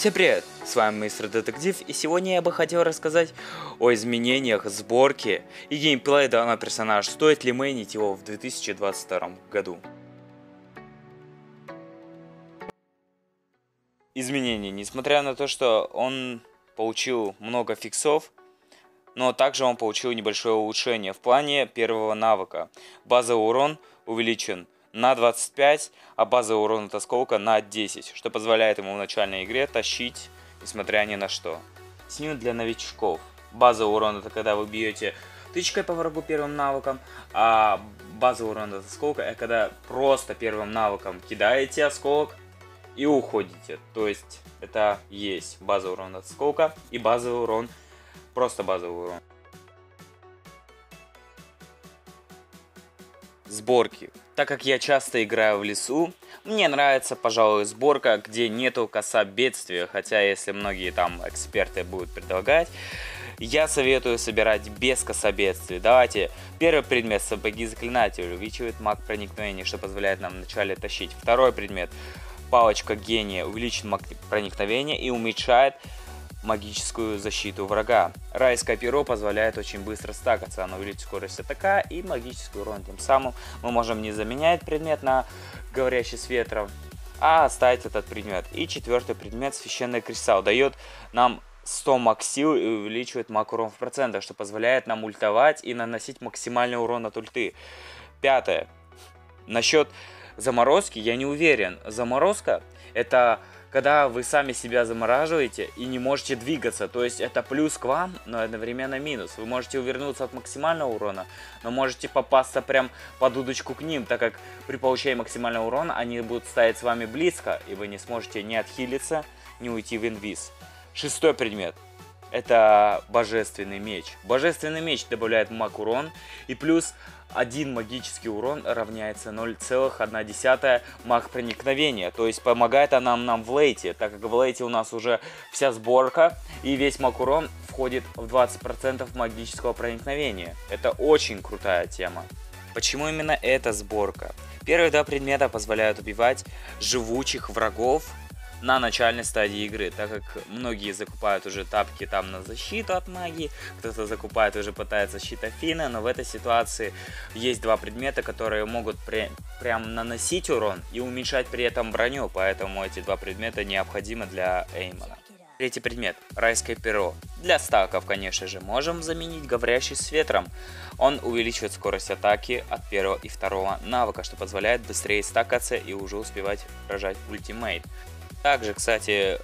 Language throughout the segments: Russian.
Всем привет, с вами Мистер Детектив, и сегодня я бы хотел рассказать о изменениях сборки и геймплея данного персонажа, стоит ли мейнить его в 2022 году. Изменения, несмотря на то, что он получил много фиксов, но также он получил небольшое улучшение в плане первого навыка. Базовый урон увеличен на 25, а базовый урон от осколка на 10, что позволяет ему в начальной игре тащить, несмотря ни на что. Сню для новичков. Базовый урон это когда вы бьете тычкой по врагу первым навыком, а базовый урон от осколка это когда просто первым навыком кидаете осколок и уходите. То есть это есть базовый урон от осколка и базовый урон, просто базовый урон. Сборки. Так как я часто играю в лесу, мне нравится, пожалуй, сборка, где нету коса бедствия, хотя если многие там эксперты будут предлагать, я советую собирать без кособедствий. Давайте, первый предмет сапоги заклинатель увеличивает маг проникновения, что позволяет нам вначале тащить. Второй предмет палочка гения увеличит маг проникновения и уменьшает магическую защиту врага. Райское перо позволяет очень быстро стакаться, оно увеличит скорость атака и магический урон. Тем самым мы можем не заменять предмет на говорящий с ветром, а оставить этот предмет. И четвертый предмет, священный кристалл, дает нам 100 маг сил и увеличивает маг урон в процентах, что позволяет нам ультовать и наносить максимальный урон от ульты. Пятое. Насчет заморозки я не уверен. Заморозка это когда вы сами себя замораживаете и не можете двигаться. То есть это плюс к вам, но одновременно минус. Вы можете увернуться от максимального урона, но можете попасться прям под удочку к ним, так как при получении максимального урона они будут стоять с вами близко, и вы не сможете ни отхилиться, ни уйти в инвиз. Шестой предмет. Это божественный меч. Божественный меч добавляет маг урон и плюс один магический урон равняется 0,1 маг проникновения. То есть помогает она нам в лейте, так как в лейте у нас уже вся сборка и весь маг урон входит в 20% магического проникновения. Это очень крутая тема. Почему именно эта сборка? Первые два предмета позволяют убивать живучих врагов на начальной стадии игры, так как многие закупают уже тапки там на защиту от магии, кто-то закупает уже пытается щит Афины, но в этой ситуации есть два предмета, которые могут при, прям наносить урон и уменьшать при этом броню, поэтому эти два предмета необходимы для Эймона. Третий предмет – райское перо. Для стаков, конечно же, можем заменить говорящий с ветром. Он увеличивает скорость атаки от первого и второго навыка, что позволяет быстрее стакаться и уже успевать рожать ультимейт. Также, кстати,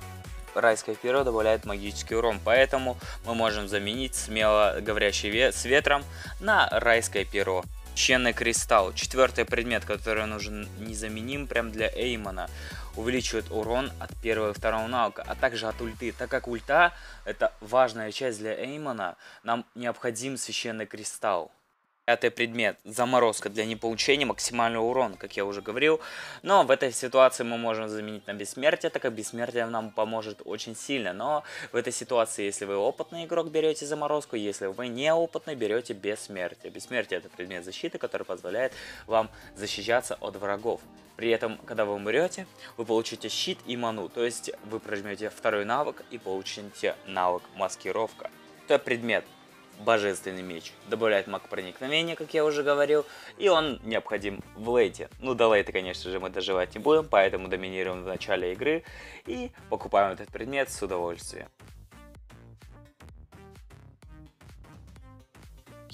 райское перо добавляет магический урон, поэтому мы можем заменить смело говорящий с ветром на райское перо. Священный кристалл, четвертый предмет, который нужен незаменим прям для Эймона, увеличивает урон от первого и второго навыка, а также от ульты. Так как ульта это важная часть для Эймона, нам необходим священный кристалл. Пятый предмет – заморозка для неполучения максимального урона, как я уже говорил. Но в этой ситуации мы можем заменить на бессмертие, так как бессмертие нам поможет очень сильно. Но в этой ситуации, если вы опытный игрок, берете заморозку, если вы неопытный, берете бессмертие. Бессмертие – это предмет защиты, который позволяет вам защищаться от врагов. При этом, когда вы умрете, вы получите щит и ману, то есть вы прожмете второй навык и получите навык маскировка. Это предмет Божественный меч добавляет маг проникновения, как я уже говорил, и он необходим в лейте. Ну, до лейта, конечно же, мы доживать не будем, поэтому доминируем в начале игры и покупаем этот предмет с удовольствием.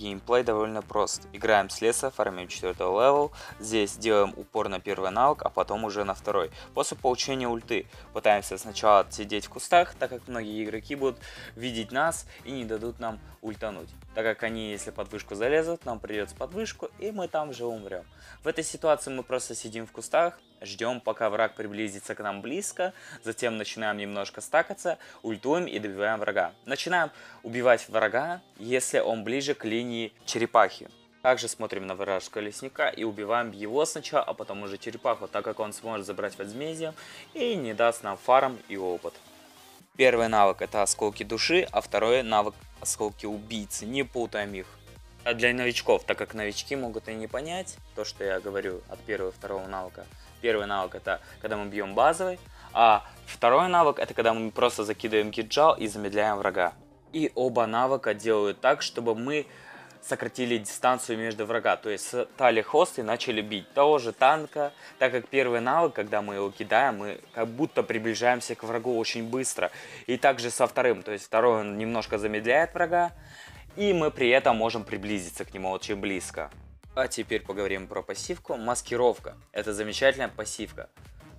Геймплей довольно прост. Играем с леса, фармим 4 level, здесь делаем упор на первый навык, а потом уже на второй. После получения ульты пытаемся сначала сидеть в кустах, так как многие игроки будут видеть нас и не дадут нам ультануть. Так как они, если под вышку залезут, нам придется под вышку, и мы там же умрем. В этой ситуации мы просто сидим в кустах, ждем, пока враг приблизится к нам близко, затем начинаем немножко стакаться, ультуем и добиваем врага. Начинаем убивать врага, если он ближе к линии черепахи. Также смотрим на вражеского лесника и убиваем его сначала, а потом уже черепаху, так как он сможет забрать возмездие и не даст нам фарм и опыт. Первый навык это осколки души, а второй навык осколки убийцы, не путаем их. А для новичков, так как новички могут и не понять то, что я говорю от первого и второго навыка. Первый навык это когда мы бьем базовый, А второй навык это когда мы просто закидываем кинжал и замедляем врага. И оба навыка делают так, чтобы мы сократили дистанцию между врага, то есть стали хост и начали бить того же танка, так как первый навык, когда мы его кидаем, мы как будто приближаемся к врагу очень быстро. И также со вторым, то есть второй он немножко замедляет врага, и мы при этом можем приблизиться к нему очень близко. А теперь поговорим про пассивку. Маскировка. Это замечательная пассивка.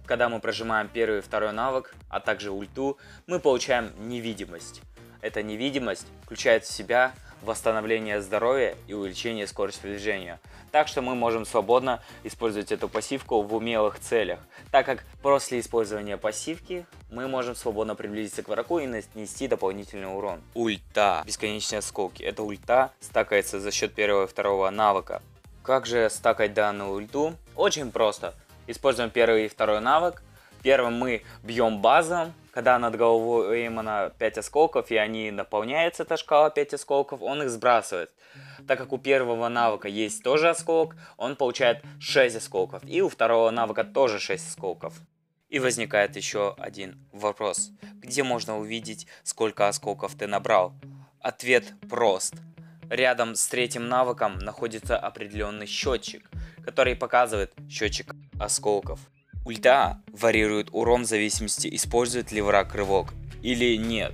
Когда мы прожимаем первый и второй навык, а также ульту, мы получаем невидимость. Эта невидимость включает в себя восстановление здоровья и увеличение скорости движения. Так что мы можем свободно использовать эту пассивку в умелых целях, так как после использования пассивки мы можем свободно приблизиться к врагу и нанести дополнительный урон. Ульта. Бесконечные сколки. Эта ульта стакается за счет первого и второго навыка. Как же стакать данную ульту? Очень просто. Используем первый и второй навык. Первым мы бьем базом, когда над головой Эймона 5 осколков, и они наполняются, эта шкала 5 осколков, он их сбрасывает. Так как у первого навыка есть тоже осколок, он получает 6 осколков. И у второго навыка тоже 6 осколков. И возникает еще один вопрос. Где можно увидеть, сколько осколков ты набрал? Ответ прост. Рядом с третьим навыком находится определенный счетчик, который показывает счетчик осколков. Ульта варьирует урон в зависимости, использует ли враг рывок или нет.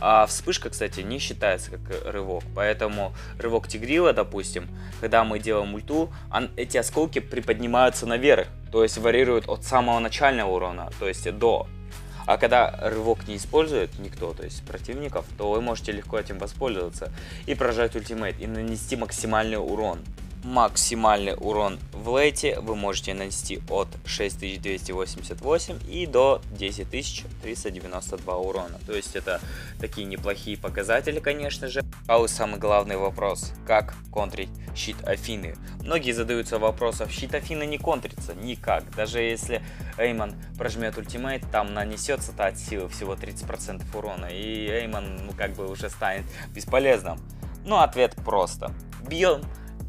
А вспышка, кстати, не считается как рывок, поэтому рывок Тигрила, допустим, когда мы делаем ульту, эти осколки приподнимаются наверх, то есть варьируют от самого начального урона, то есть до. А когда рывок не использует никто, то есть противников, то вы можете легко этим воспользоваться и прожать ультимейт и нанести максимальный урон максимальный урон в лейте вы можете нанести от 6288 и до 10392 урона. То есть это такие неплохие показатели, конечно же. А вот самый главный вопрос, как контрить щит Афины. Многие задаются вопросом, щит Афины не контрится никак. Даже если Эймон прожмет ультимейт, там нанесется-то от силы всего 30% урона. И Эймон, ну как бы уже станет бесполезным. Ну ответ просто. Бьем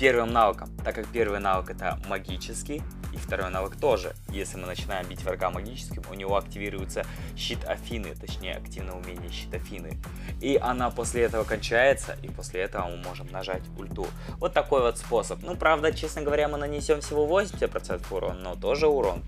первым навыком, так как первый навык это магический, и второй навык тоже. Если мы начинаем бить врага магическим, у него активируется щит Афины, точнее активное умение щит Афины. И она после этого кончается, и после этого мы можем нажать ульту. Вот такой вот способ. Ну, правда, честно говоря, мы нанесем всего 80% урона, но тоже урон.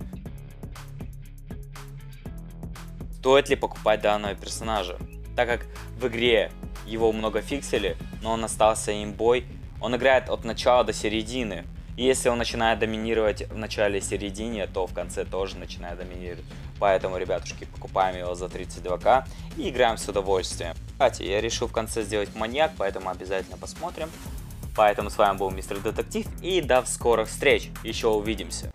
Стоит ли покупать данного персонажа? Так как в игре его много фиксили, но он остался имбой, он играет от начала до середины. И если он начинает доминировать в начале и середине, то в конце тоже начинает доминировать. Поэтому, ребятушки, покупаем его за 32к и играем с удовольствием. Кстати, я решил в конце сделать маньяк, поэтому обязательно посмотрим. Поэтому с вами был Мистер Детектив и до скорых встреч. Еще увидимся.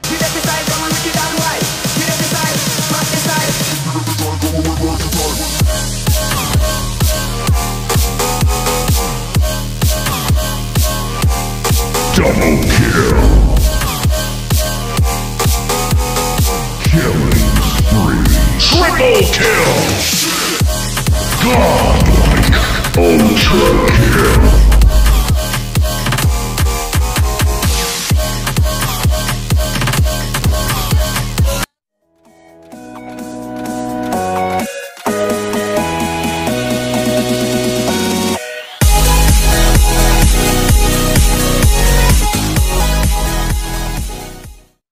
Double kill. Killing spree. Triple kill. Godlike. Ultra kill.